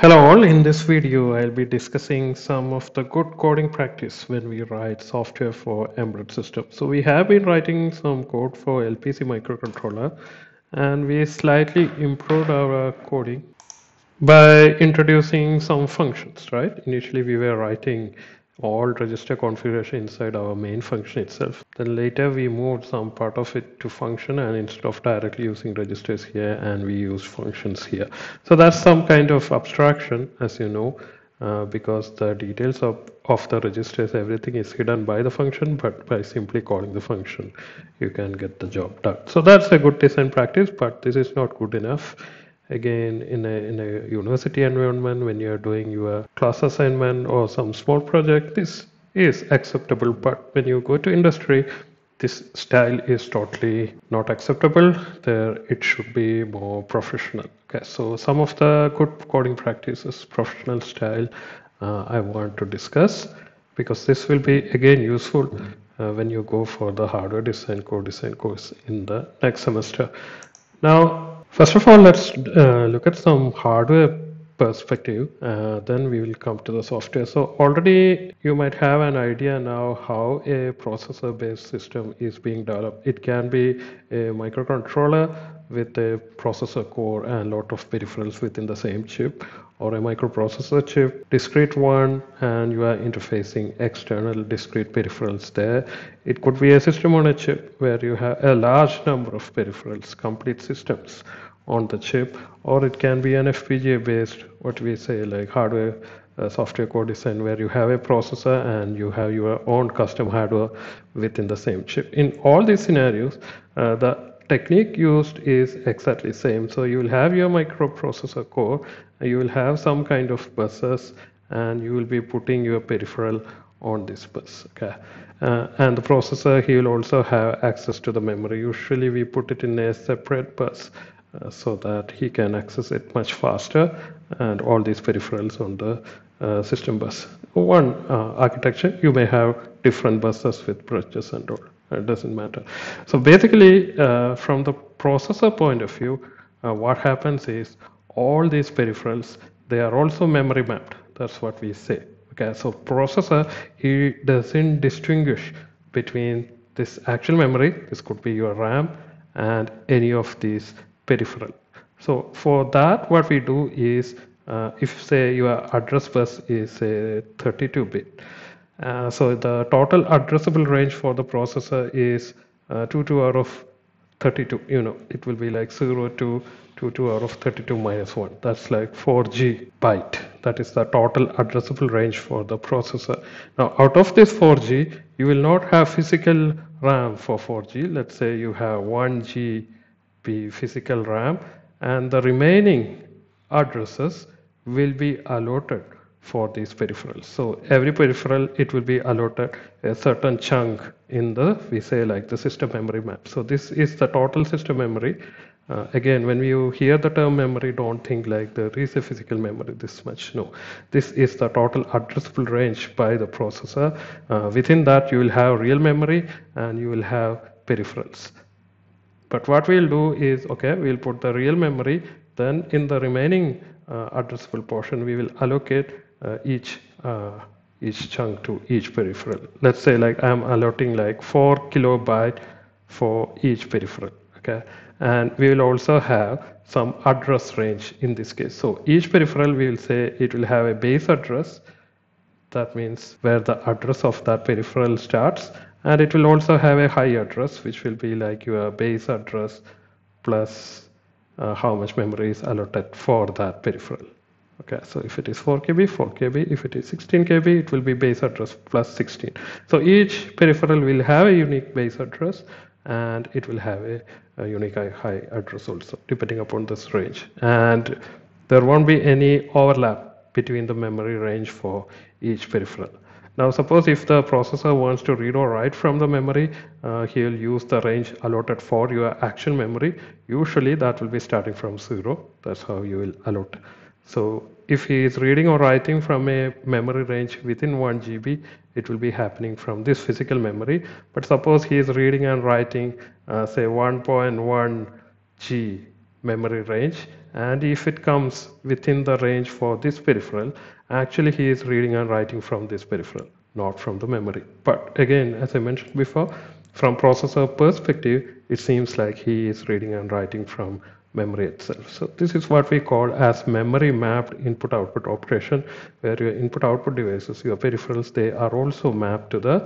Hello all, in this video I'll be discussing some of the good coding practice when we write software for embedded system. So we have been writing some code for LPC microcontroller and we slightly improved our coding by introducing some functions, right? Initially we were writing all register configuration inside our main function itself. Then later we moved some part of it to function and instead of directly using registers here and we use functions here. So that's some kind of abstraction as you know uh, because the details of, of the registers everything is hidden by the function but by simply calling the function you can get the job done. So that's a good design practice but this is not good enough again in a, in a university environment when you are doing your class assignment or some small project this is acceptable. But when you go to industry this style is totally not acceptable. There it should be more professional. Okay so some of the good coding practices professional style uh, i want to discuss because this will be again useful uh, when you go for the hardware design core design course in the next semester. Now First of all, let's uh, look at some hardware perspective, uh, then we will come to the software. So already you might have an idea now how a processor based system is being developed. It can be a microcontroller with a processor core and a lot of peripherals within the same chip or a microprocessor chip, discrete one, and you are interfacing external discrete peripherals there. It could be a system on a chip where you have a large number of peripherals, complete systems on the chip, or it can be an FPGA based, what we say like hardware uh, software co-design where you have a processor and you have your own custom hardware within the same chip. In all these scenarios, uh, the technique used is exactly same. So you will have your microprocessor core, you will have some kind of buses, and you will be putting your peripheral on this bus. Okay, uh, and the processor he will also have access to the memory. Usually we put it in a separate bus. Uh, so that he can access it much faster and all these peripherals on the uh, system bus. One uh, architecture, you may have different buses with bridges and all it doesn't matter. So basically, uh, from the processor point of view, uh, what happens is all these peripherals, they are also memory mapped. That's what we say. Okay, so processor, he doesn't distinguish between this actual memory, this could be your RAM, and any of these peripheral. So for that, what we do is, uh, if say your address bus is a 32 bit, uh, so the total addressable range for the processor is uh, 2 to out of 32. You know, it will be like 0 to 2 to out of 32 minus 1. That's like 4G byte. That is the total addressable range for the processor. Now, out of this 4G, you will not have physical RAM for 4G. Let's say you have 1 GB physical RAM, and the remaining addresses will be allotted for these peripherals. So every peripheral, it will be allotted a certain chunk in the, we say like the system memory map. So this is the total system memory. Uh, again, when you hear the term memory, don't think like there is a physical memory this much. No, this is the total addressable range by the processor. Uh, within that, you will have real memory and you will have peripherals. But what we'll do is, okay, we'll put the real memory, then in the remaining uh, addressable portion, we will allocate each uh, each chunk to each peripheral. Let's say like I'm allotting like four kilobyte for each peripheral. Okay, and we will also have some address range in this case. So each peripheral we will say it will have a base address. That means where the address of that peripheral starts, and it will also have a high address, which will be like your base address plus uh, how much memory is allotted for that peripheral. Okay, so if it is 4 KB, 4 KB. If it is 16 KB, it will be base address plus 16. So each peripheral will have a unique base address and it will have a, a unique high address also, depending upon this range. And there won't be any overlap between the memory range for each peripheral. Now suppose if the processor wants to read or write from the memory, uh, he'll use the range allotted for your actual memory. Usually that will be starting from zero. That's how you will allot so if he is reading or writing from a memory range within 1 GB, it will be happening from this physical memory. But suppose he is reading and writing, uh, say 1.1 G memory range, and if it comes within the range for this peripheral actually he is reading and writing from this peripheral not from the memory but again as i mentioned before from processor perspective it seems like he is reading and writing from memory itself. So this is what we call as memory mapped input output operation where your input output devices, your peripherals, they are also mapped to the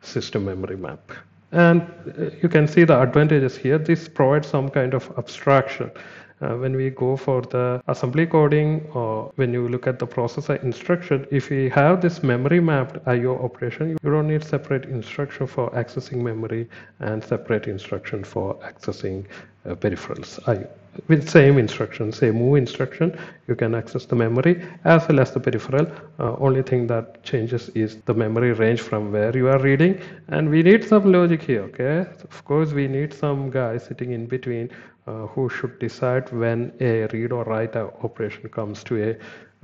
system memory map. And uh, you can see the advantages here. This provides some kind of abstraction. Uh, when we go for the assembly coding or when you look at the processor instruction, if we have this memory mapped IO operation, you don't need separate instruction for accessing memory and separate instruction for accessing uh, peripherals IO with same instruction, say move instruction, you can access the memory as well as the peripheral. Uh, only thing that changes is the memory range from where you are reading. And we need some logic here, okay? Of course, we need some guy sitting in between uh, who should decide when a read or write operation comes to a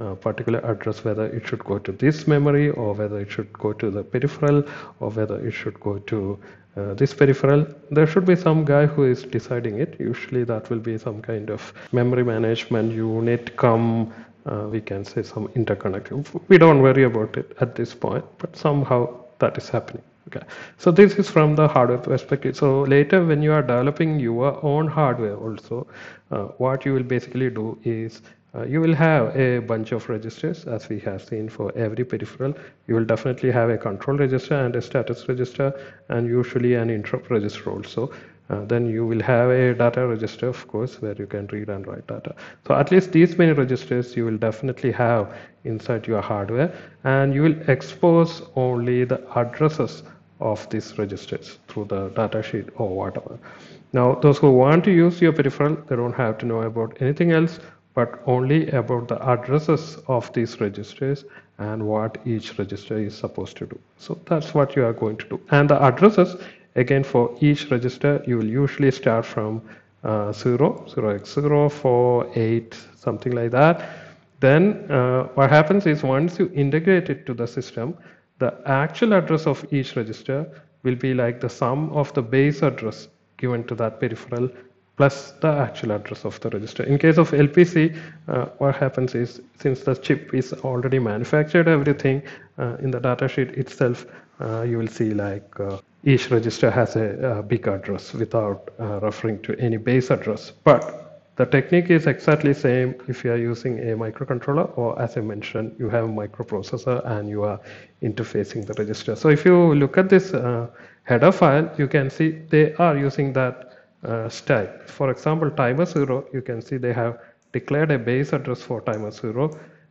uh, particular address whether it should go to this memory or whether it should go to the peripheral or whether it should go to uh, this peripheral. There should be some guy who is deciding it. Usually that will be some kind of memory management unit come uh, we can say some interconnect we don't worry about it at this point but somehow that is happening okay so this is from the hardware perspective so later when you are developing your own hardware also uh, what you will basically do is uh, you will have a bunch of registers as we have seen for every peripheral. You will definitely have a control register and a status register and usually an interrupt register also. Uh, then you will have a data register of course where you can read and write data. So at least these many registers you will definitely have inside your hardware and you will expose only the addresses of these registers through the data sheet or whatever. Now those who want to use your peripheral they don't have to know about anything else but only about the addresses of these registers and what each register is supposed to do. So that's what you are going to do. And the addresses, again, for each register, you will usually start from uh, 0, 0x0, 4, 8, something like that. Then uh, what happens is once you integrate it to the system, the actual address of each register will be like the sum of the base address given to that peripheral plus the actual address of the register. In case of LPC, uh, what happens is since the chip is already manufactured everything uh, in the datasheet itself, uh, you will see like uh, each register has a, a big address without uh, referring to any base address. But the technique is exactly same if you are using a microcontroller or as I mentioned, you have a microprocessor and you are interfacing the register. So if you look at this uh, header file, you can see they are using that uh, style. For example, timer 0, you can see they have declared a base address for timer 0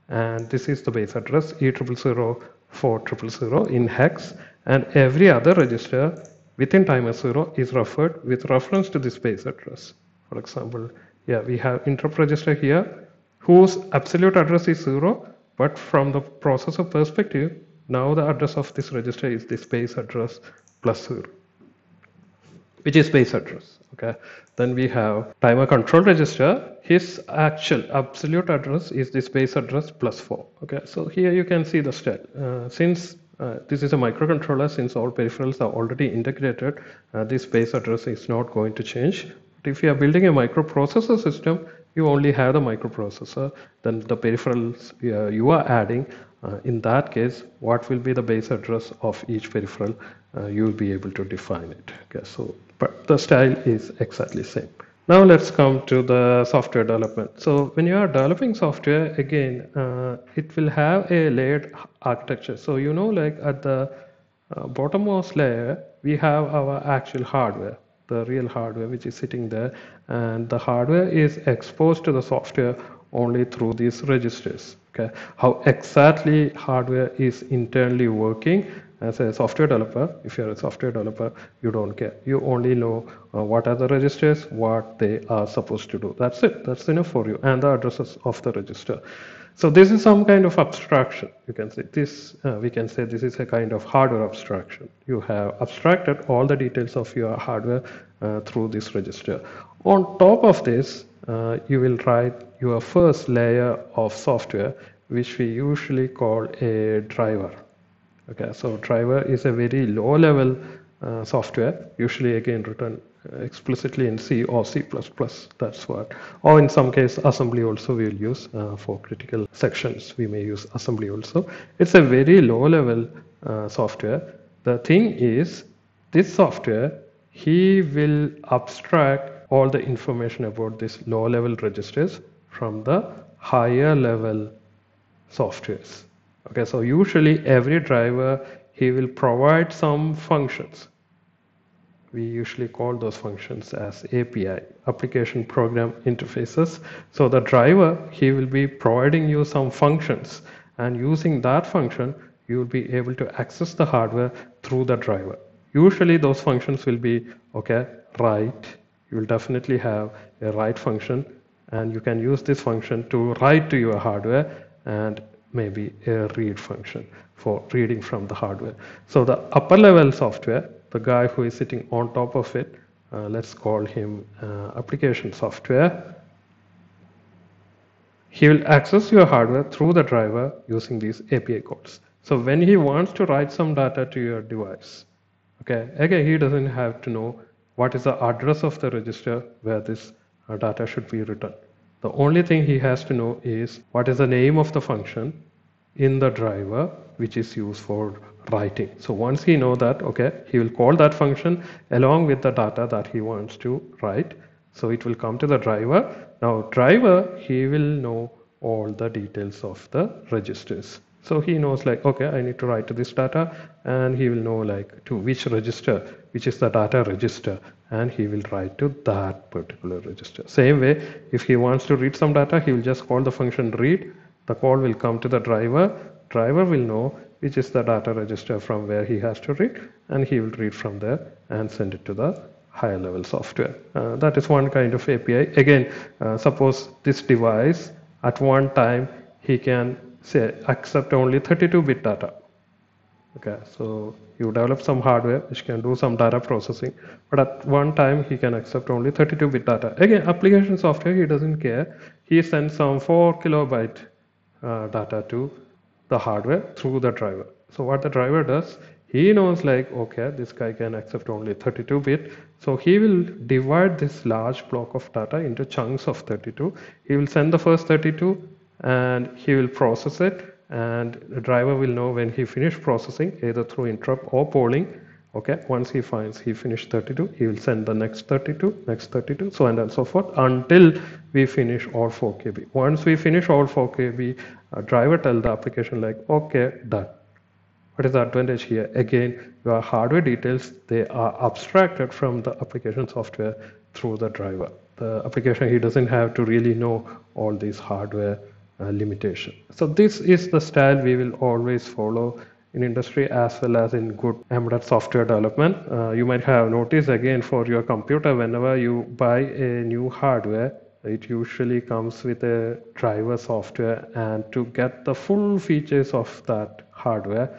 and this is the base address E000 4000 in hex and every other register within timer 0 is referred with reference to this base address. For example, yeah, we have interrupt register here whose absolute address is 0 but from the processor perspective now the address of this register is this base address plus 0 which is base address okay? Then we have timer control register his actual absolute address is this base address plus 4 okay? So here you can see the step uh, since uh, this is a microcontroller since all peripherals are already integrated uh, this base address is not going to change if you are building a microprocessor system you only have the microprocessor then the peripherals uh, you are adding uh, in that case what will be the base address of each peripheral uh, you will be able to define it okay so but the style is exactly same. Now let's come to the software development. So when you are developing software, again, uh, it will have a layered architecture. So you know, like at the uh, bottommost layer, we have our actual hardware, the real hardware which is sitting there, and the hardware is exposed to the software only through these registers. Okay, how exactly hardware is internally working as a software developer, if you're a software developer, you don't care. You only know uh, what are the registers, what they are supposed to do. That's it. That's enough for you, and the addresses of the register. So this is some kind of abstraction. You can say this. Uh, we can say this is a kind of hardware abstraction. You have abstracted all the details of your hardware uh, through this register. On top of this, uh, you will write your first layer of software, which we usually call a driver okay so driver is a very low level uh, software usually again written explicitly in C or C++. That's what. Or in some case, assembly also we'll use uh, for critical sections. We may use assembly also. It's a very low level uh, software. The thing is, this software, he will abstract all the information about this low level registers from the higher level softwares. Okay, so usually every driver, he will provide some functions we usually call those functions as API, application program interfaces. So the driver, he will be providing you some functions and using that function, you will be able to access the hardware through the driver. Usually those functions will be, okay, write, you will definitely have a write function and you can use this function to write to your hardware and maybe a read function for reading from the hardware. So the upper level software the guy who is sitting on top of it, uh, let's call him uh, application software. He will access your hardware through the driver using these API codes. So when he wants to write some data to your device, okay, again, he doesn't have to know what is the address of the register where this uh, data should be written. The only thing he has to know is what is the name of the function in the driver which is used for writing. So once he know that, okay, he will call that function along with the data that he wants to write. So it will come to the driver. Now driver, he will know all the details of the registers. So he knows like, okay, I need to write to this data and he will know like to which register, which is the data register and he will write to that particular register. Same way, if he wants to read some data, he will just call the function read. The call will come to the driver. Driver will know which is the data register from where he has to read and he will read from there and send it to the higher level software. Uh, that is one kind of API. Again, uh, suppose this device at one time he can say accept only 32-bit data. Okay, so you develop some hardware which can do some data processing, but at one time he can accept only 32-bit data. Again, application software he doesn't care. He sends some 4 kilobyte uh, data to the hardware through the driver. So what the driver does, he knows like, okay, this guy can accept only 32 bit. So he will divide this large block of data into chunks of 32. He will send the first 32 and he will process it and the driver will know when he finished processing either through interrupt or polling okay once he finds he finished 32 he will send the next 32 next 32 so and so forth until we finish all 4 kb once we finish all 4 kb uh, driver tell the application like okay done. What is the advantage here? Again your hardware details they are abstracted from the application software through the driver. The application he doesn't have to really know all these hardware uh, limitation. So this is the style we will always follow in industry as well as in good embedded software development. Uh, you might have noticed again for your computer whenever you buy a new hardware it usually comes with a driver software and to get the full features of that hardware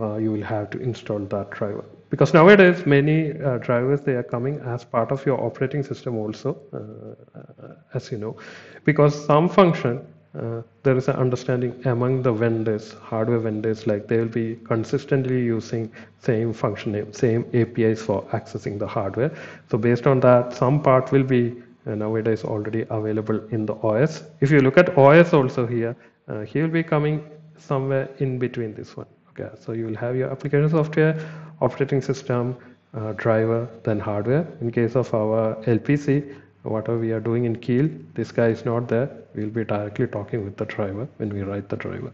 uh, you will have to install that driver because nowadays many uh, drivers they are coming as part of your operating system also uh, uh as you know because some function uh, there is an understanding among the vendors, hardware vendors, like they will be consistently using same function name, same APIs for accessing the hardware. So based on that, some part will be nowadays already available in the OS. If you look at OS also here, uh, he will be coming somewhere in between this one. Okay, so you will have your application software, operating system, uh, driver, then hardware. In case of our LPC, whatever we are doing in Keil, this guy is not there. We'll be directly talking with the driver when we write the driver.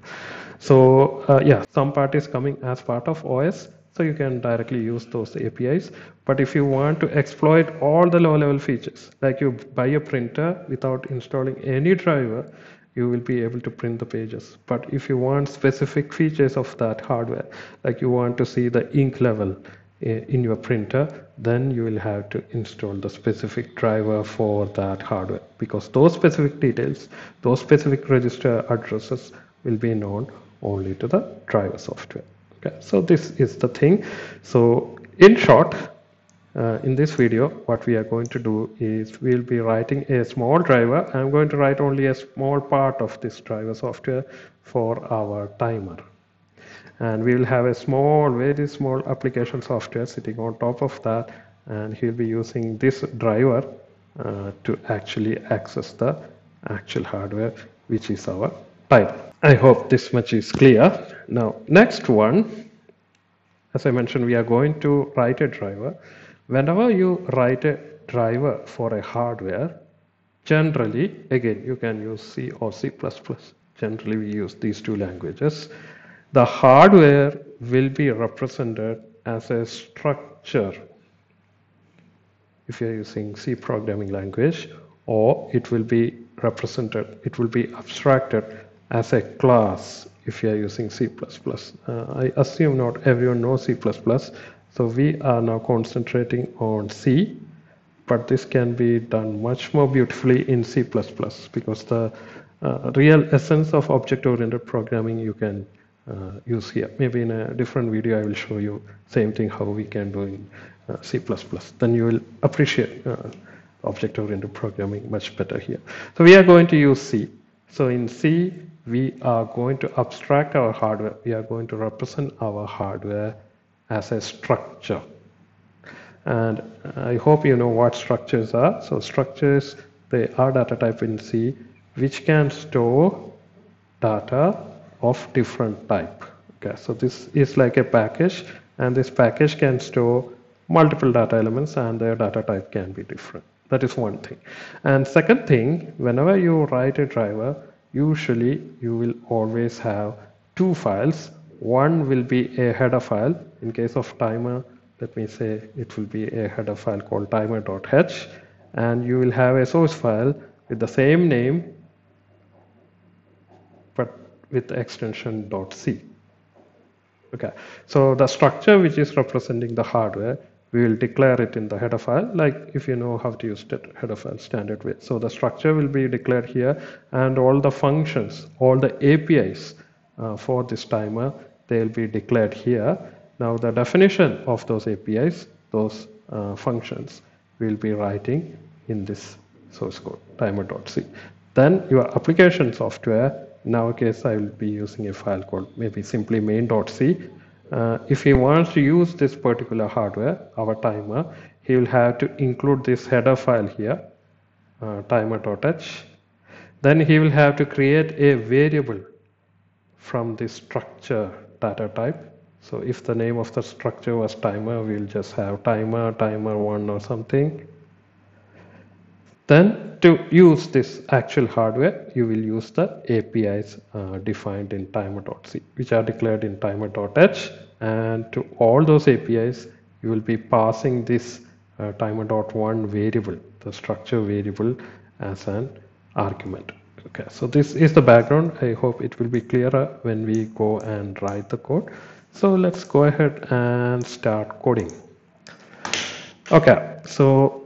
So uh, yeah, some part is coming as part of OS. So you can directly use those APIs. But if you want to exploit all the low level features, like you buy a printer without installing any driver, you will be able to print the pages. But if you want specific features of that hardware, like you want to see the ink level, eh, in your printer then you will have to install the specific driver for that hardware because those specific details those specific register addresses will be known only to the driver software okay so this is the thing. So in short uh, in this video what we are going to do is we'll be writing a small driver. I'm going to write only a small part of this driver software for our timer. And we will have a small very small application software sitting on top of that and he'll be using this driver uh, to actually access the actual hardware which is our type. I hope this much is clear. Now next one, as I mentioned we are going to write a driver. Whenever you write a driver for a hardware, generally again you can use C or C++. Generally we use these two languages. The hardware will be represented as a structure if you're using C programming language or it will be represented, it will be abstracted as a class if you are using C++. Uh, I assume not everyone knows C++, so we are now concentrating on C, but this can be done much more beautifully in C++ because the uh, real essence of object-oriented programming you can uh, use here. Maybe in a different video I will show you same thing how we can do in uh, C++. Then you will appreciate uh, object-oriented programming much better here. So we are going to use C. So in C, we are going to abstract our hardware. We are going to represent our hardware as a structure. And I hope you know what structures are. So structures, they are data type in C, which can store data of different type. Okay, so this is like a package, and this package can store multiple data elements and their data type can be different. That is one thing. And second thing, whenever you write a driver, usually you will always have two files. One will be a header file. In case of timer, let me say it will be a header file called timer.h and you will have a source file with the same name but with extension .c. Okay, so the structure which is representing the hardware we will declare it in the header file like if you know how to use header file standard way. So the structure will be declared here and all the functions all the apis uh, for this timer they will be declared here. Now the definition of those apis those uh, functions we'll be writing in this source code timer.c then your application software in our case i will be using a file called maybe simply main.c uh, if he wants to use this particular hardware, our timer, he will have to include this header file here, uh, timer.h. Then he will have to create a variable from the structure data type. So if the name of the structure was timer, we'll just have timer, timer one or something. Then to use this actual hardware, you will use the APIs uh, defined in timer.c, which are declared in timer.h. And to all those APIs, you will be passing this uh, timer.one variable, the structure variable as an argument. Okay, so this is the background. I hope it will be clearer when we go and write the code. So let's go ahead and start coding. Okay, so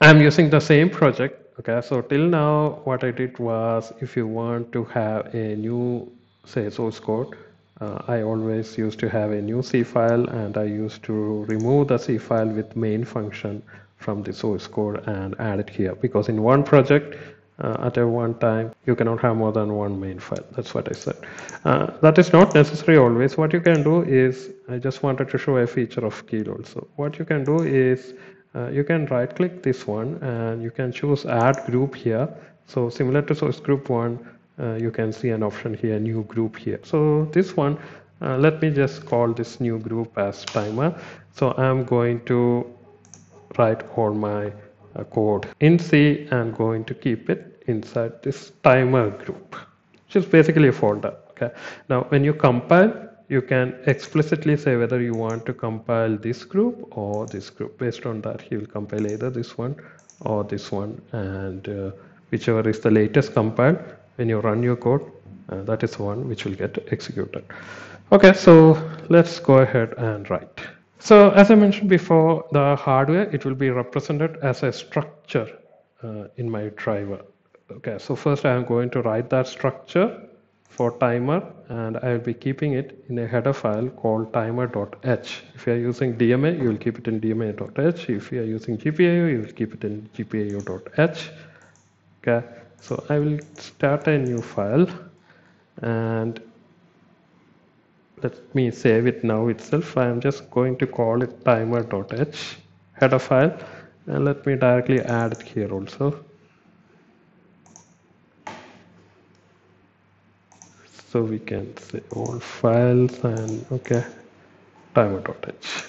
I'm using the same project. Okay, so till now what I did was if you want to have a new say source code, uh, I always used to have a new C file and I used to remove the C file with main function from the source code and add it here. Because in one project uh, at a one time you cannot have more than one main file. That's what I said. Uh, that is not necessary always. What you can do is I just wanted to show a feature of Keil also. What you can do is uh, you can right click this one and you can choose add group here. So similar to source group one uh, you can see an option here new group here. So this one uh, let me just call this new group as timer. So I'm going to write all my uh, code in C and going to keep it inside this timer group which is basically a folder okay? Now when you compile you can explicitly say whether you want to compile this group or this group. Based on that, he will compile either this one or this one, and uh, whichever is the latest compiled, when you run your code, uh, that is one which will get executed. Okay, so let's go ahead and write. So as I mentioned before, the hardware, it will be represented as a structure uh, in my driver. Okay, so first I am going to write that structure for timer and I will be keeping it in a header file called timer.h. If you are using DMA, you will keep it in DMA.h. If you are using GPIO, you will keep it in GPIO.h. Okay, so I will start a new file and let me save it now itself. I am just going to call it timer.h header file and let me directly add it here also. So we can say all files and okay timer.h.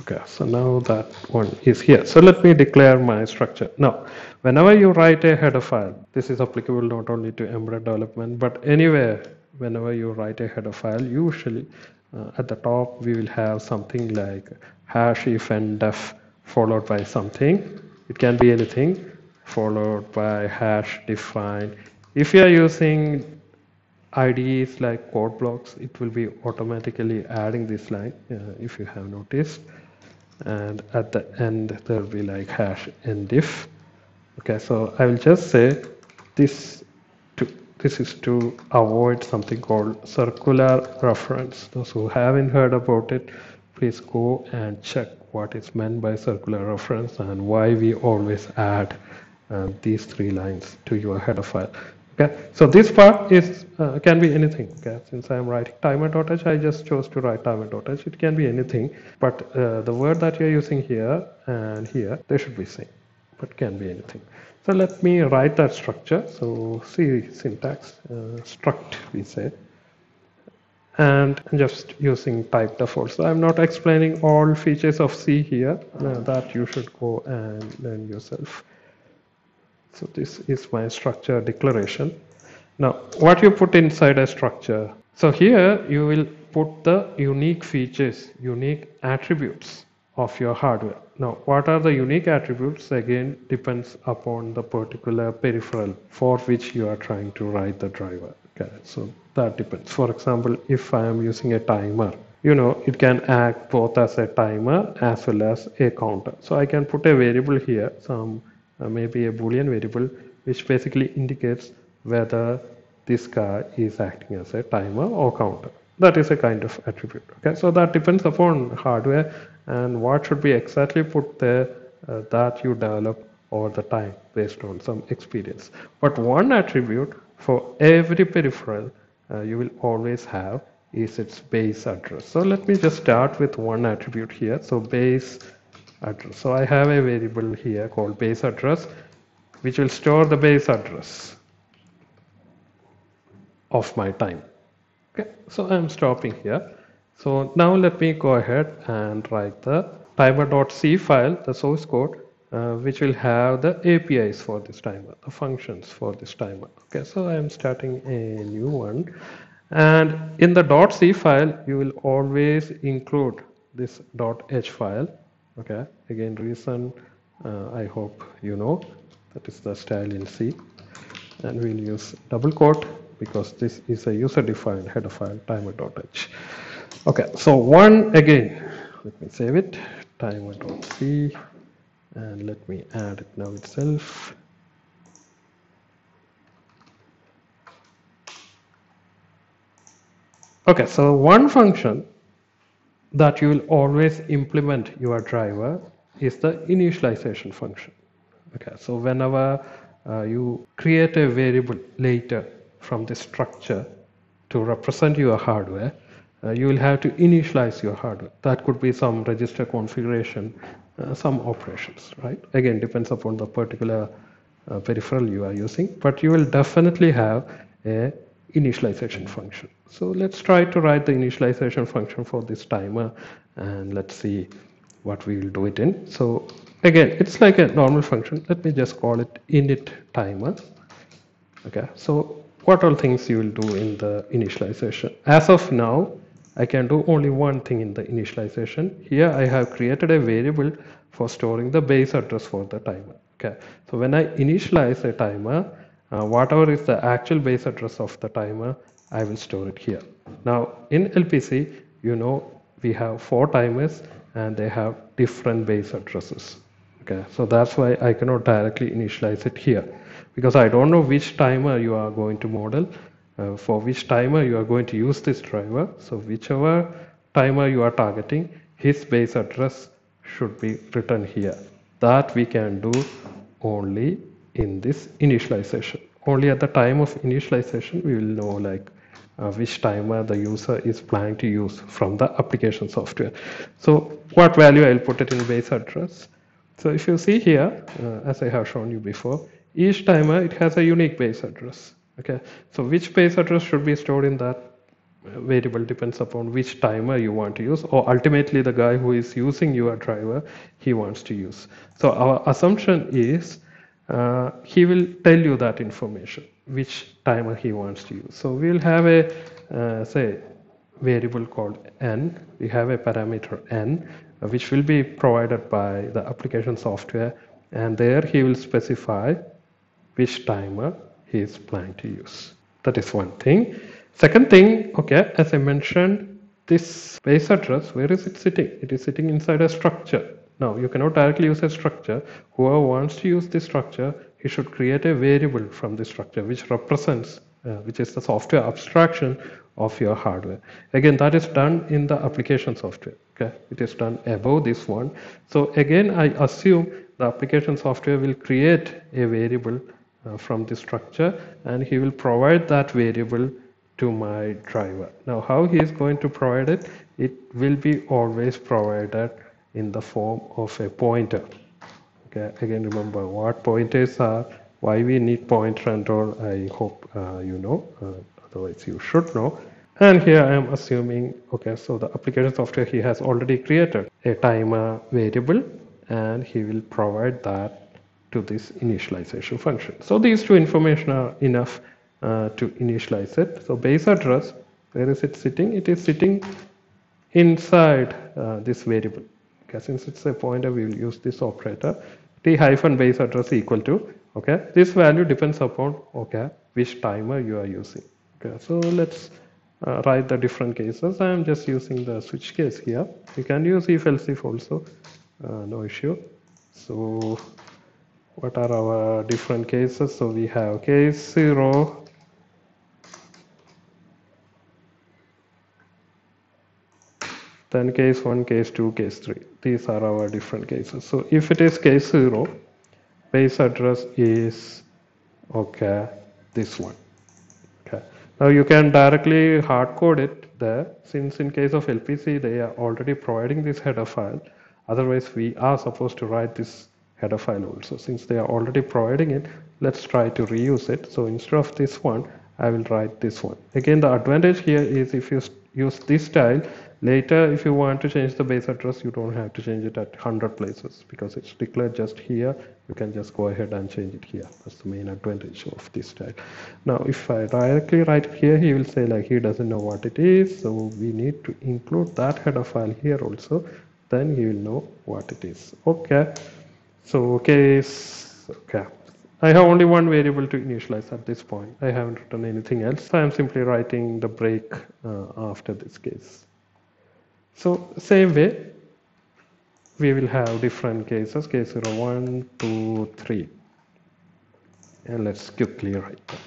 Okay, so now that one is here. So let me declare my structure. Now, whenever you write a header file, this is applicable not only to embedded development, but anywhere, whenever you write a header file, usually uh, at the top we will have something like hash ifndef followed by something. It can be anything followed by hash define. If you are using IDEs like code blocks, it will be automatically adding this line uh, if you have noticed. And at the end there will be like hash endif. okay so I will just say this to this is to avoid something called circular reference. Those who haven't heard about it please go and check what is meant by circular reference and why we always add uh, these three lines to your header file Okay, so this part is uh, can be anything. Okay, since I am writing timer.h, I just chose to write timer.h. It can be anything, but uh, the word that you're using here and here, they should be same, but can be anything. So let me write that structure. So C syntax, uh, struct we say, and just using typedef. So I'm not explaining all features of C here. Uh, that you should go and learn yourself. So this is my structure declaration. Now, what you put inside a structure? So here you will put the unique features, unique attributes of your hardware. Now, what are the unique attributes? Again, depends upon the particular peripheral for which you are trying to write the driver. Okay, so that depends. For example, if I am using a timer, you know, it can act both as a timer as well as a counter. So I can put a variable here, some uh, maybe a boolean variable which basically indicates whether this guy is acting as a timer or counter. That is a kind of attribute okay? So that depends upon hardware and what should be exactly put there uh, that you develop over the time based on some experience. But one attribute for every peripheral uh, you will always have is its base address. So let me just start with one attribute here. So base address. So I have a variable here called base address which will store the base address of my time. Okay, so I'm stopping here. So now let me go ahead and write the timer.c file, the source code, uh, which will have the APIs for this timer, the functions for this timer. Okay, so I'm starting a new one. And in the dot .c file, you will always include this dot .h file okay. Again reason uh, I hope you know that is the style in C. And we'll use double quote because this is a user defined header file timer.h okay. So one again. Let me save it. Timer.c and let me add it now itself. Okay. So one function that you will always implement your driver is the initialization function. Okay, so whenever uh, you create a variable later from the structure to represent your hardware, uh, you will have to initialize your hardware. That could be some register configuration, uh, some operations, right? Again, depends upon the particular uh, peripheral you are using, but you will definitely have a initialization function. So let's try to write the initialization function for this timer and let's see what we will do it in. So again, it's like a normal function. Let me just call it init timer. Okay, so what all things you will do in the initialization? As of now, I can do only one thing in the initialization. Here I have created a variable for storing the base address for the timer. Okay, so when I initialize a timer, uh, whatever is the actual base address of the timer I will store it here. Now in LPC you know we have four timers and they have different base addresses. Okay so that's why I cannot directly initialize it here. Because I don't know which timer you are going to model uh, for which timer you are going to use this driver. So whichever timer you are targeting his base address should be written here. That we can do only in this initialization. Only at the time of initialization we will know like uh, which timer the user is planning to use from the application software. So what value I'll put it in base address. So if you see here, uh, as I have shown you before, each timer it has a unique base address. Okay, so which base address should be stored in that variable depends upon which timer you want to use or ultimately the guy who is using your driver he wants to use so our assumption is uh, he will tell you that information which timer he wants to use. So we'll have a uh, say variable called n. We have a parameter n uh, which will be provided by the application software. And there he will specify which timer he is planning to use. That is one thing. Second thing, okay, as I mentioned, this base address, where is it sitting? It is sitting inside a structure. Now, you cannot directly use a structure. Whoever wants to use this structure, he should create a variable from this structure which represents, uh, which is the software abstraction of your hardware. Again, that is done in the application software. Okay, it is done above this one. So again, I assume the application software will create a variable uh, from this structure and he will provide that variable to my driver. Now how he is going to provide it? It will be always provided in the form of a pointer. Okay, again remember what pointers are, why we need pointer and all, I hope uh, you know, uh, otherwise you should know. And here I am assuming, okay, so the application software he has already created a timer variable and he will provide that to this initialization function. So these two information are enough uh, to initialize it. So base address, where is it sitting? It is sitting inside uh, this variable. Okay, since it's a pointer, we will use this operator. T hyphen base address equal to, okay, this value depends upon, okay, which timer you are using. Okay, so let's uh, write the different cases. I am just using the switch case here. You can use if else if also, uh, no issue. So what are our different cases? So we have case 0, then case 1, case 2, case 3. These are our different cases. So if it is case 0, base address is, okay, this one. Okay. Now you can directly hard code it there since in case of LPC they are already providing this header file. Otherwise we are supposed to write this header file also. Since they are already providing it, let's try to reuse it. So instead of this one, I will write this one. Again, the advantage here is if you use this style, Later, if you want to change the base address, you don't have to change it at 100 places because it's declared just here. You can just go ahead and change it here. That's the main advantage of this style. Now, if I directly write here, he will say like he doesn't know what it is. So we need to include that header file here also. Then he will know what it is. Okay. So case, okay. I have only one variable to initialize at this point. I haven't written anything else. I am simply writing the break uh, after this case. So same way, we will have different cases, case 0, 1, 2, 3. And let's quickly write them.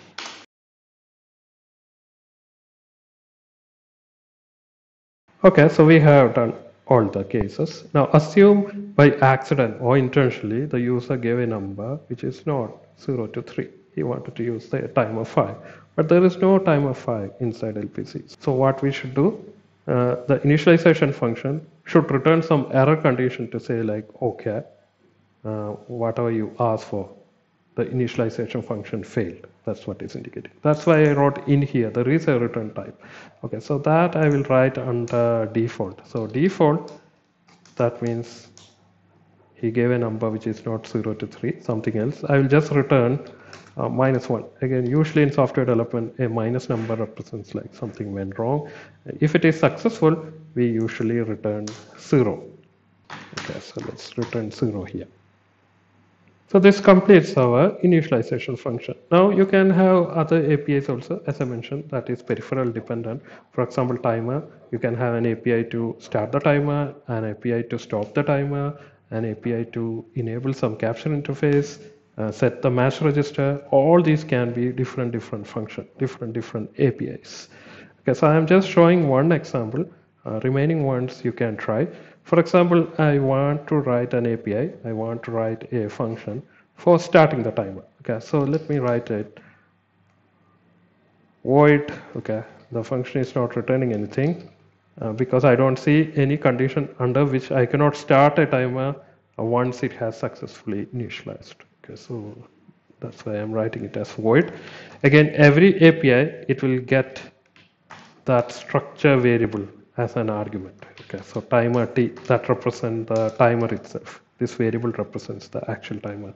Okay, so we have done all the cases. Now assume by accident or intentionally the user gave a number which is not 0 to 3. He wanted to use the timer 5. But there is no timer 5 inside LPC. So what we should do? Uh, the initialization function should return some error condition to say like, okay, uh, whatever you ask for, the initialization function failed. That's what is indicating. That's why I wrote in here, there is a return type. Okay, so that I will write under default. So default, that means he gave a number which is not 0 to 3, something else. I will just return uh, minus 1. Again, usually in software development, a minus number represents like something went wrong. If it is successful, we usually return 0. Okay, so let's return 0 here. So this completes our initialization function. Now you can have other APIs also, as I mentioned, that is peripheral dependent. For example, timer, you can have an API to start the timer, an API to stop the timer, an API to enable some capture interface, uh, set the match register. All these can be different, different function, different, different APIs. Okay, so I'm just showing one example. Uh, remaining ones you can try. For example, I want to write an API. I want to write a function for starting the timer. Okay, so let me write it void. Okay, the function is not returning anything uh, because I don't see any condition under which I cannot start a timer once it has successfully initialized. Okay, so that's why I'm writing it as void. Again, every API, it will get that structure variable as an argument. Okay, so timer t that represents the timer itself. This variable represents the actual timer.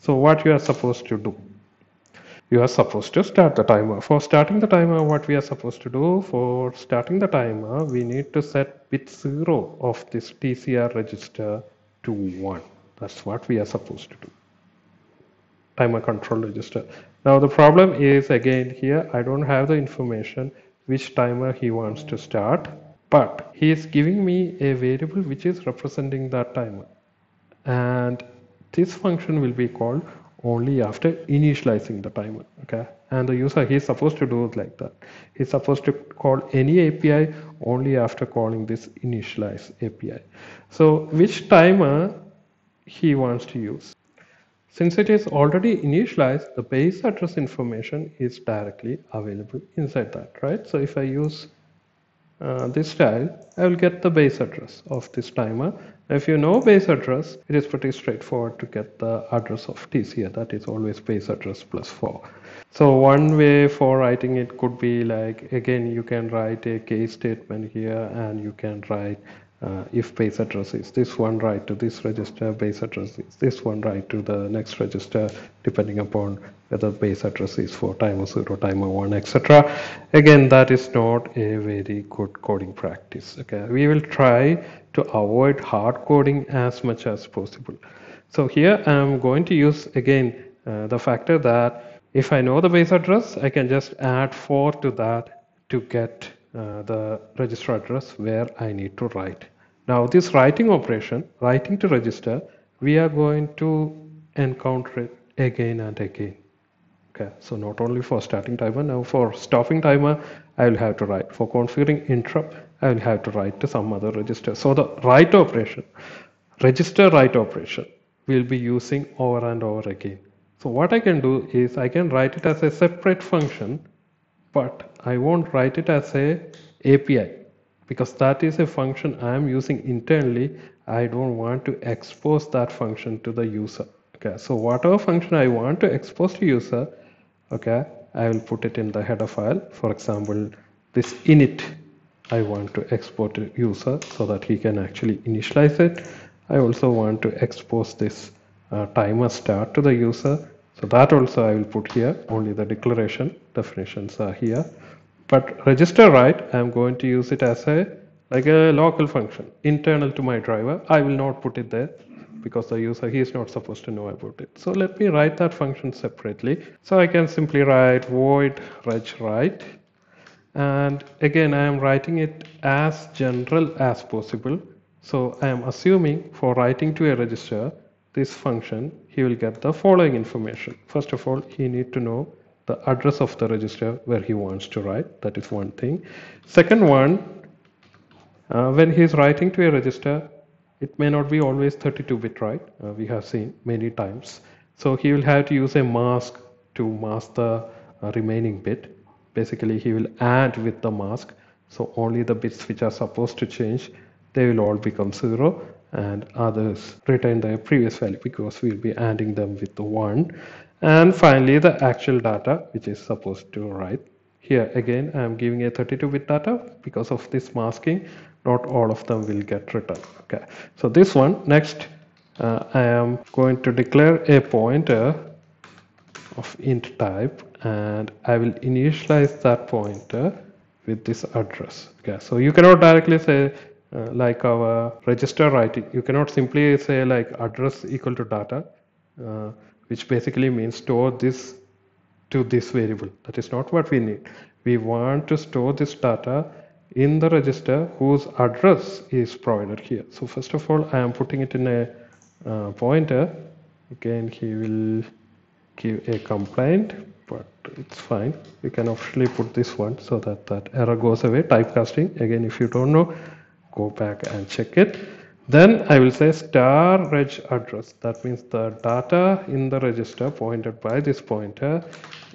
So what you are supposed to do? You are supposed to start the timer. For starting the timer, what we are supposed to do? For starting the timer, we need to set bit 0 of this TCR register to 1. That's what we are supposed to do. Timer control register. Now the problem is again here, I don't have the information which timer he wants to start but he is giving me a variable which is representing that timer. And this function will be called only after initializing the timer okay? And the user he is supposed to do it like that. He's supposed to call any api only after calling this initialize api so which timer he wants to use since it is already initialized, the base address information is directly available inside that, right? So if I use uh, this style, I will get the base address of this timer. If you know base address, it is pretty straightforward to get the address of TCR. That is always base address plus 4. So one way for writing it could be like, again, you can write a case statement here and you can write uh, if base address is this one write to this register base address is this one write to the next register depending upon whether base address is for timer 0 timer 1 etc again that is not a very good coding practice okay? We will try to avoid hard coding as much as possible. So here i'm going to use again uh, the factor that if i know the base address i can just add 4 to that to get uh, the register address where I need to write. Now this writing operation, writing to register, we are going to encounter it again and again. Okay, so not only for starting timer, now for stopping timer, I will have to write. For configuring interrupt, I will have to write to some other register. So the write operation, register write operation, we'll be using over and over again. So what I can do is I can write it as a separate function but I won't write it as a API because that is a function I am using internally. I don't want to expose that function to the user. Okay, so whatever function I want to expose to user, okay, I will put it in the header file. For example, this init I want to export to user so that he can actually initialize it. I also want to expose this uh, timer start to the user so that also I will put here, only the declaration definitions are here. But register write, I'm going to use it as a like a local function internal to my driver. I will not put it there because the user he is not supposed to know about it. So let me write that function separately. So I can simply write void reg write and again I am writing it as general as possible. So I am assuming for writing to a register this function, he will get the following information. First of all, he need to know the address of the register where he wants to write. That is one thing. Second one, uh, when he is writing to a register, it may not be always 32-bit, right? Uh, we have seen many times. So he will have to use a mask to mask the uh, remaining bit. Basically, he will add with the mask. So only the bits which are supposed to change, they will all become zero and others retain their previous value because we'll be adding them with the 1 and finally the actual data which is supposed to write. Here again I am giving a 32-bit data. Because of this masking not all of them will get written. Okay. So this one next uh, I am going to declare a pointer of int type. And I will initialize that pointer with this address. Okay. So you cannot directly say uh, like our register writing. You cannot simply say like address equal to data, uh, which basically means store this to this variable. That is not what we need. We want to store this data in the register whose address is provided here. So first of all, I am putting it in a uh, pointer. Again, he will give a complaint, but it's fine. You can officially put this one so that that error goes away. Typecasting, again, if you don't know, go back and check it then I will say star reg address that means the data in the register pointed by this pointer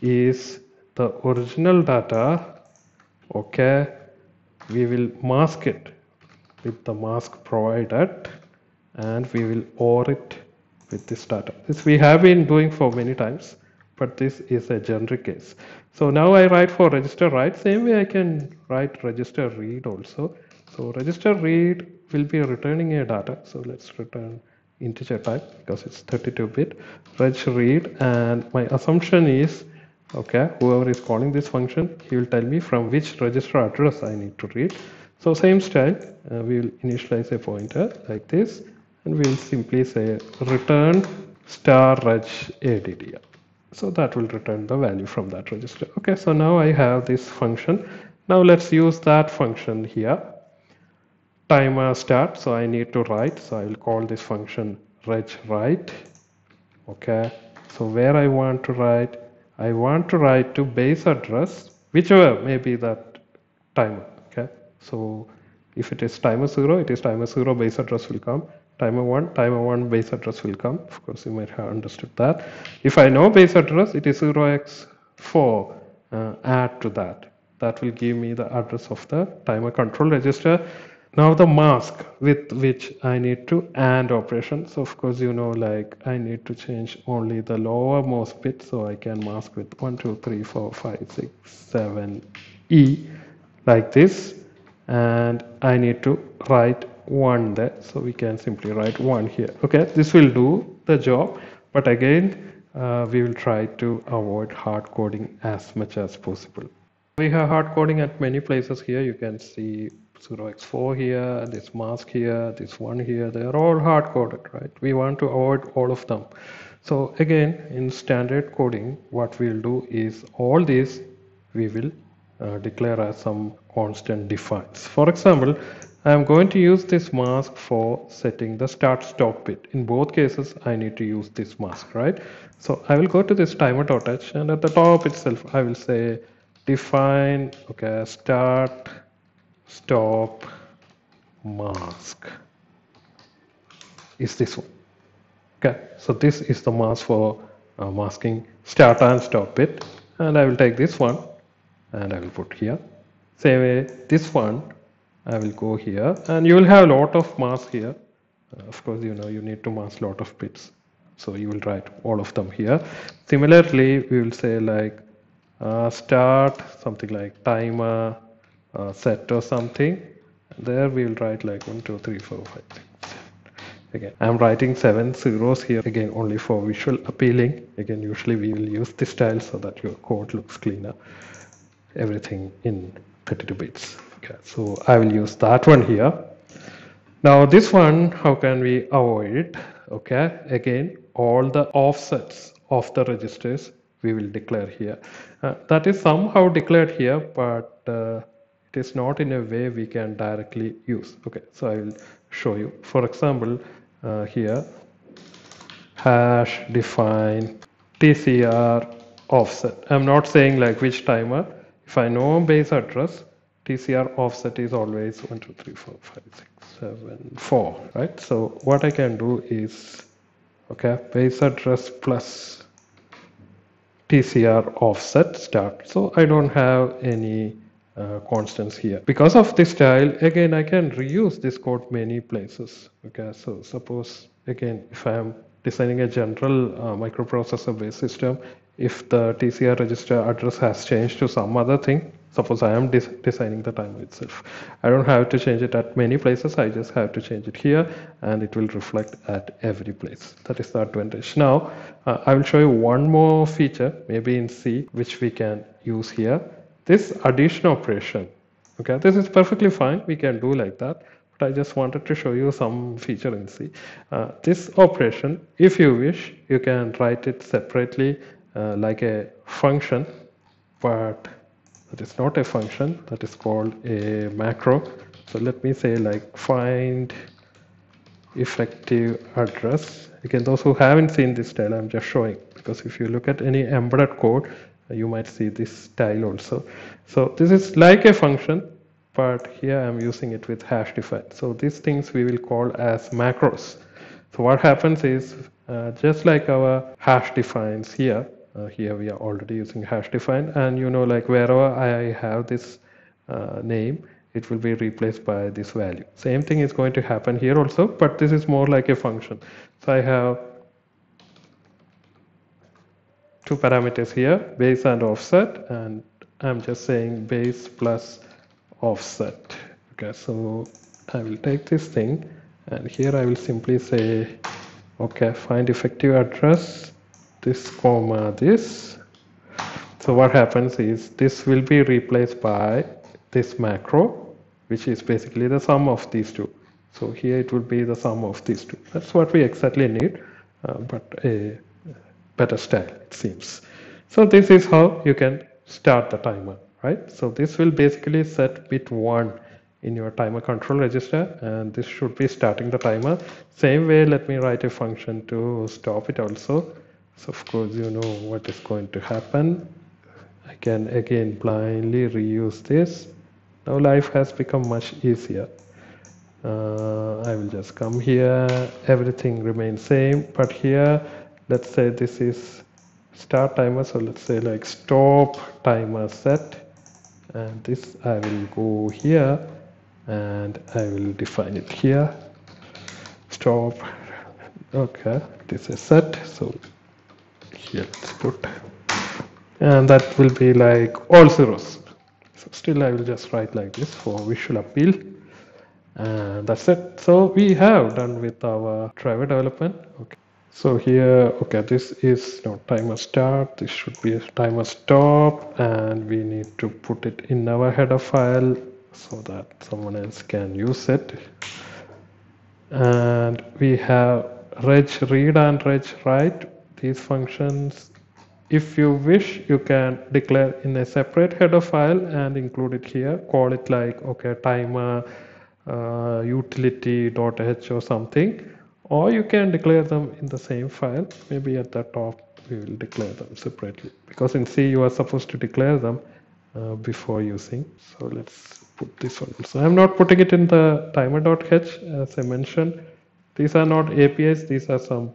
is the original data okay we will mask it with the mask provided and we will OR it with this data. This we have been doing for many times, but this is a generic case. So now I write for register write, same way I can write register read also. So register read will be returning a data. So let's return integer type because it's 32 bit. Reg read and my assumption is okay whoever is calling this function he will tell me from which register address I need to read. So same style uh, we will initialize a pointer like this and we will simply say return star reg addr so that will return the value from that register. Okay so now I have this function. Now let's use that function here timer start so I need to write. So I will call this function reg write. Okay. So where I want to write? I want to write to base address whichever may be that timer. Okay. So if it is timer 0 it is timer 0 base address will come. Timer 1 timer 1 base address will come. Of course you might have understood that. If I know base address it is 0x4 uh, add to that. That will give me the address of the timer control register now the mask with which I need to AND operation. So of course, you know, like I need to change only the lowermost bit. So I can mask with 1, 2, 3, 4, 5, 6, 7, E like this. And I need to write 1 there. So we can simply write 1 here. Okay, this will do the job. But again, uh, we will try to avoid hard coding as much as possible. We have hard coding at many places here. You can see 0x4 here, this mask here, this one here, they are all hard coded, right? We want to avoid all of them. So again, in standard coding, what we'll do is all these we will uh, declare as some constant defines. For example, I'm going to use this mask for setting the start stop bit. In both cases, I need to use this mask, right? So I will go to this timer.h and at the top itself, I will say define, okay, start stop. Mask. Is this one. Okay. So this is the mask for uh, masking. Start and stop bit and I will take this one. And I will put here. Same way this one. I will go here. And you will have a lot of mask here. Uh, of course you know you need to mask lot of bits. So you will write all of them here. Similarly we will say like uh, start something like timer uh, set or something there we will write like 1 2 3 4 5 6 again i'm writing seven zeros here. Again only for visual appealing. Again usually we will use this style so that your code looks cleaner. Everything in 32 bits. Okay so i will use that one here. Now this one how can we avoid? It? okay again all the offsets of the registers we will declare here. Uh, that is somehow declared here but uh, it is not in a way we can directly use. Okay so I will show you. For example uh, here hash define TCR offset. I'm not saying like which timer. If I know base address TCR offset is always 1 2 3 4 5 6 7 4 right? So what I can do is okay base address plus TCR offset start. So I don't have any uh, constants here. Because of this style, again, I can reuse this code many places. Okay, so suppose, again, if I am designing a general uh, microprocessor based system, if the TCR register address has changed to some other thing, suppose I am designing the timer itself. I don't have to change it at many places, I just have to change it here and it will reflect at every place. That is the advantage. Now, uh, I will show you one more feature, maybe in C, which we can use here this addition operation okay this is perfectly fine we can do like that but I just wanted to show you some feature in C. Uh, this operation if you wish you can write it separately uh, like a function but is not a function that is called a macro. So let me say like find effective address. Again those who haven't seen this style I'm just showing because if you look at any embedded code you might see this style also. So this is like a function but here I'm using it with hash define so these things we will call as macros. So what happens is uh, just like our hash defines here uh, here we are already using hash define and you know like wherever I have this uh, name it will be replaced by this value. Same thing is going to happen here also but this is more like a function. So I have two parameters here base and offset and I'm just saying base plus offset. Okay so I will take this thing and here I will simply say okay find effective address this comma this. So what happens is this will be replaced by this macro which is basically the sum of these two. So here it will be the sum of these two. That's what we exactly need uh, but a better style it seems. So this is how you can start the timer right? So this will basically set bit 1 in your timer control register and this should be starting the timer. Same way let me write a function to stop it also. So of course you know what is going to happen. I can again blindly reuse this. Now life has become much easier. Uh, I will just come here. Everything remains same but here let's say this is start timer so let's say like stop timer set. And this I will go here and I will define it here. Stop. Okay this is set. So here let's put. And that will be like all zeros. So still I will just write like this for visual appeal. And that's it. So we have done with our driver development. Okay so here okay this is know, timer start. This should be timer stop and we need to put it in our header file so that someone else can use it. And we have reg read and reg write these functions. If you wish you can declare in a separate header file and include it here. Call it like okay timer uh, utility.h or something or you can declare them in the same file. Maybe at the top we will declare them separately. Because in C you are supposed to declare them uh, before using. So let's put this one. So I'm not putting it in the timer.h as I mentioned. These are not APIs these are some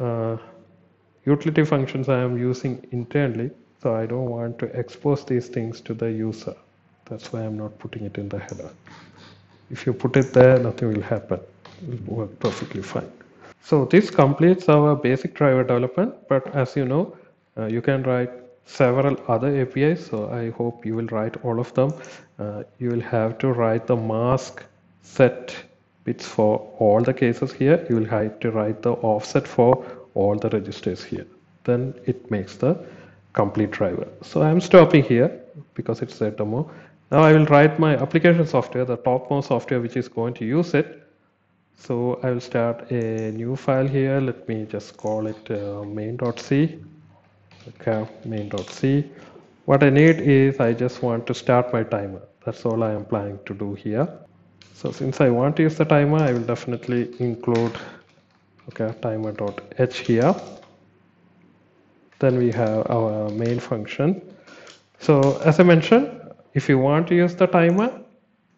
uh, utility functions I am using internally. So I don't want to expose these things to the user. That's why I'm not putting it in the header. If you put it there nothing will happen will work perfectly fine. So this completes our basic driver development but as you know uh, you can write several other APIs so I hope you will write all of them. Uh, you will have to write the mask set bits for all the cases here. You will have to write the offset for all the registers here. Then it makes the complete driver. So I'm stopping here because it's a demo. Now I will write my application software the topmost software which is going to use it so I will start a new file here. Let me just call it uh, main.c okay main.c what I need is I just want to start my timer. That's all I am planning to do here. So since I want to use the timer I will definitely include okay timer.h here. Then we have our main function. So as I mentioned if you want to use the timer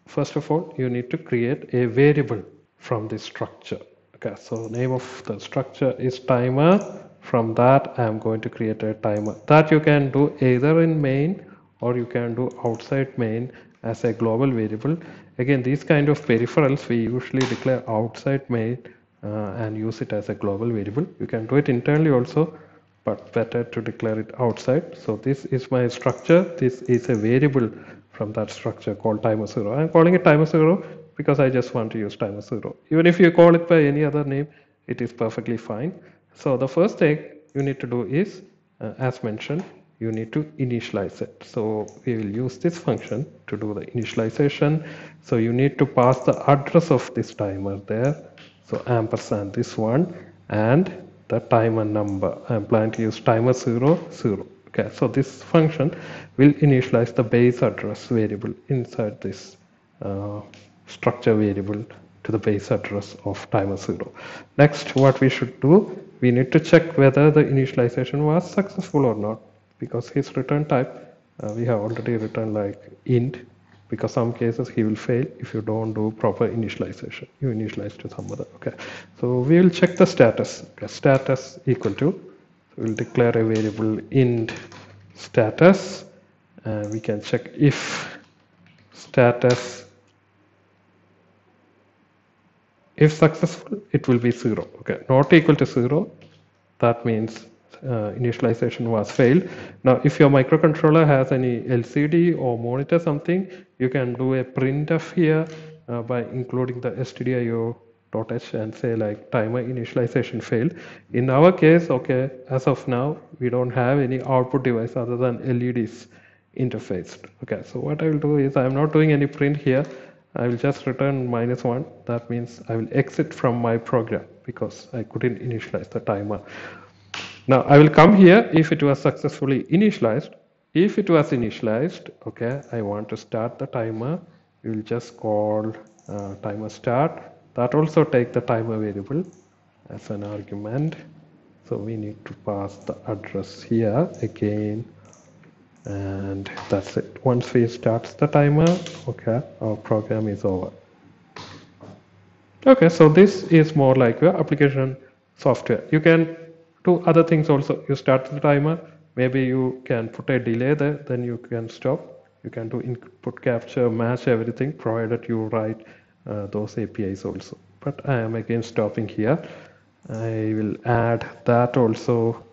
first of all you need to create a variable from this structure. Okay so name of the structure is timer. From that I am going to create a timer. That you can do either in main or you can do outside main as a global variable. Again these kind of peripherals we usually declare outside main uh, and use it as a global variable. You can do it internally also but better to declare it outside. So this is my structure. This is a variable from that structure called timer 0 i'm calling it timer 0 because i just want to use timer 0 even if you call it by any other name it is perfectly fine so the first thing you need to do is, uh, as mentioned, you need to initialize it. So we will use this function to do the initialization. So you need to pass the address of this timer there. So ampersand this one and the timer number. I'm planning to use timer 0, 0. Okay, so this function will initialize the base address variable inside this uh, structure variable to the base address of timer 0. Next, what we should do we need to check whether the initialization was successful or not because his return type uh, we have already written like int because some cases he will fail if you don't do proper initialization. You initialize to some other okay. So we will check the status. Okay, status equal to so we'll declare a variable int status and we can check if status if successful it will be zero. Okay. Not equal to zero that means uh, initialization was failed. Now if your microcontroller has any lcd or monitor something you can do a printf here uh, by including the stdio.h and say like timer initialization failed. In our case okay as of now we don't have any output device other than leds interfaced. Okay. So what i will do is i'm not doing any print here I will just return minus 1. That means I will exit from my program because I couldn't initialize the timer. Now I will come here if it was successfully initialized. If it was initialized, okay, I want to start the timer. We will just call uh, timer start. That also take the timer variable as an argument. So we need to pass the address here again and that's it. Once we starts the timer okay our program is over. Okay so this is more like your application software. You can do other things also. You start the timer. Maybe you can put a delay there then you can stop. You can do input capture match everything provided you write uh, those apis also. But i am again stopping here. I will add that also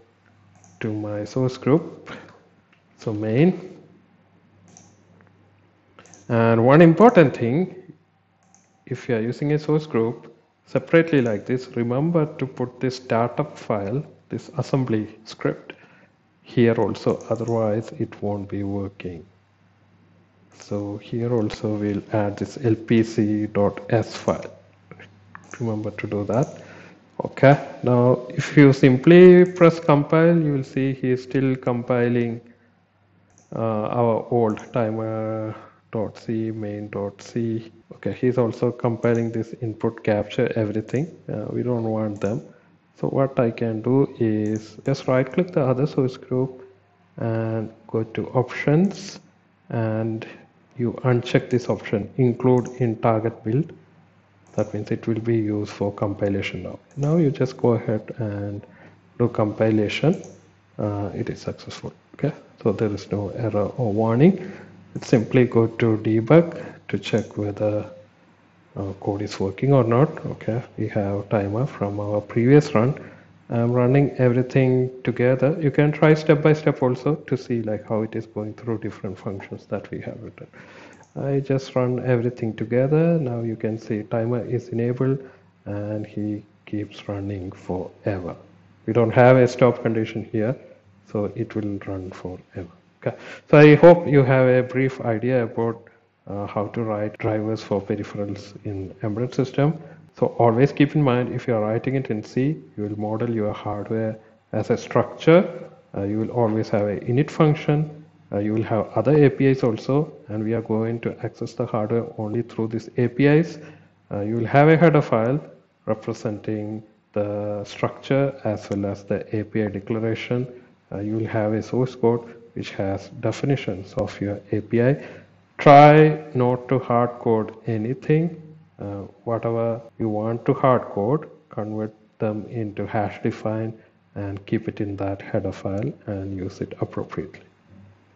to my source group so main. And one important thing if you are using a source group separately like this remember to put this startup file this assembly script here also. Otherwise it won't be working. So here also we'll add this lpc.s file. Remember to do that. Okay. Now if you simply press compile you will see he is still compiling our old timer dot c main dot c okay he's also compiling this input capture everything. Uh, we don't want them. So what I can do is just right click the other source group and go to options and you uncheck this option include in target build. That means it will be used for compilation now. Now you just go ahead and do compilation. Uh, it is successful okay so there is no error or warning. It's simply go to debug to check whether uh, code is working or not. Okay we have timer from our previous run. I'm running everything together. You can try step by step also to see like how it is going through different functions that we have written. I just run everything together. Now you can see timer is enabled and he keeps running forever. We don't have a stop condition here so it will run forever. Okay. So i hope you have a brief idea about uh, how to write drivers for peripherals in embedded system. So always keep in mind if you are writing it in c you will model your hardware as a structure. Uh, you will always have a init function. Uh, you will have other apis also and we are going to access the hardware only through these apis uh, you will have a header file representing the structure as well as the api declaration you will have a source code which has definitions of your API. Try not to hard code anything. Uh, whatever you want to hard code, convert them into hash define and keep it in that header file and use it appropriately.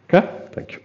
Okay, thank you.